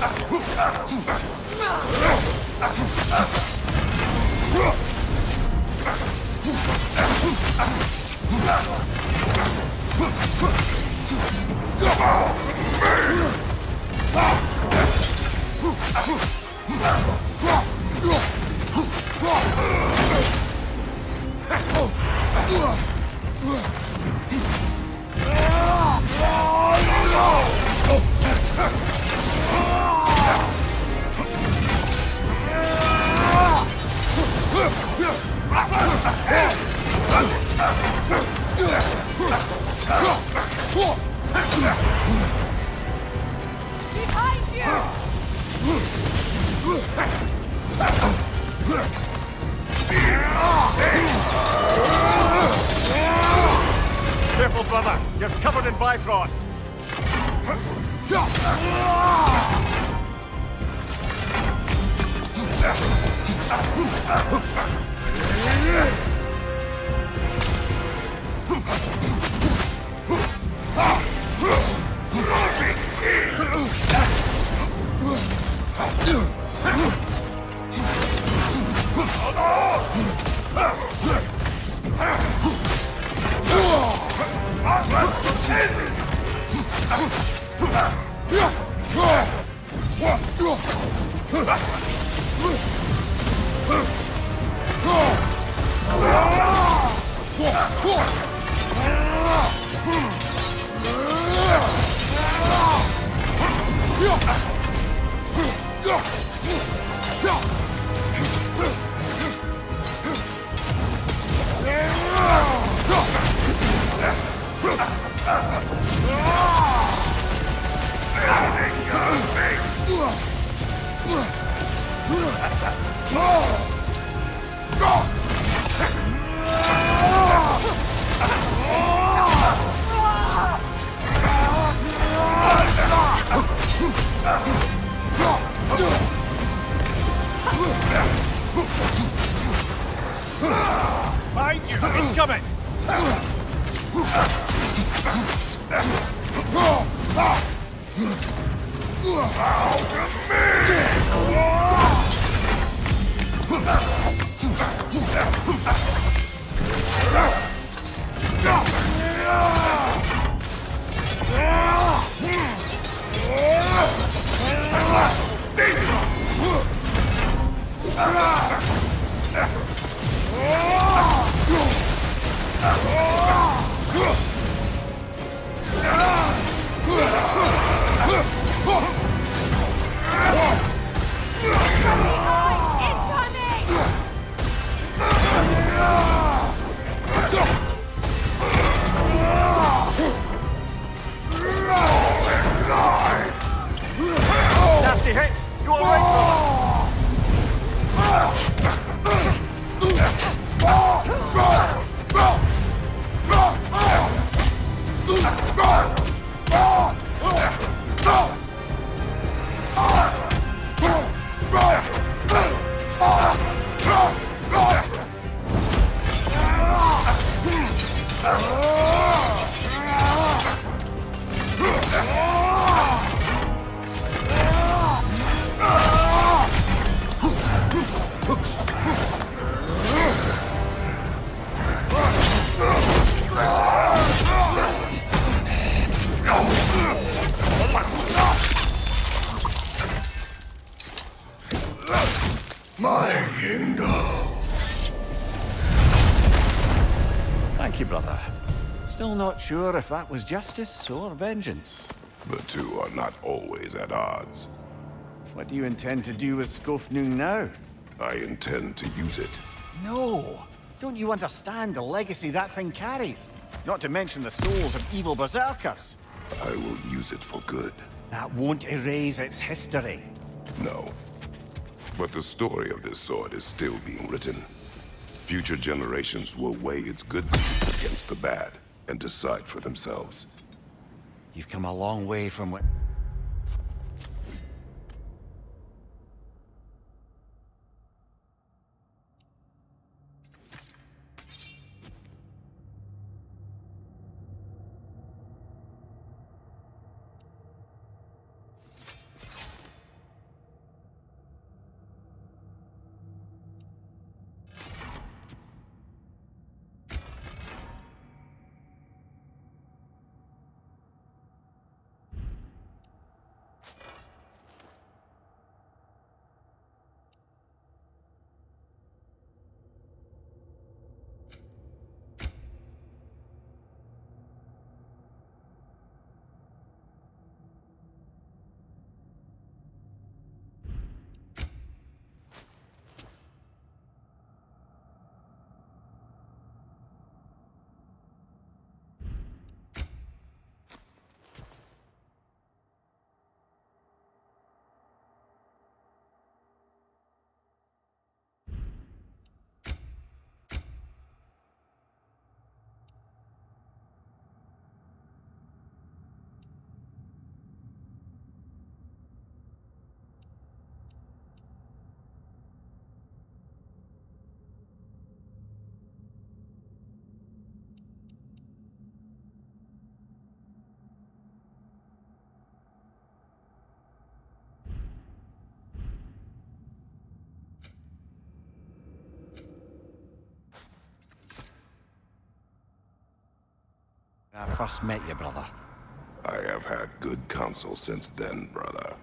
Ah! Careful, brother. You're covered in Bifrost. Ah! Mind you, incoming! Incoming! My kingdom. Thank you, brother. Still not sure if that was justice or vengeance. The two are not always at odds. What do you intend to do with Skofnung now? I intend to use it. No! Don't you understand the legacy that thing carries? Not to mention the souls of evil berserkers. I will use it for good. That won't erase its history. No. But the story of this sword is still being written. Future generations will weigh its good deeds against the bad and decide for themselves. You've come a long way from what... I first met you, brother. I have had good counsel since then, brother.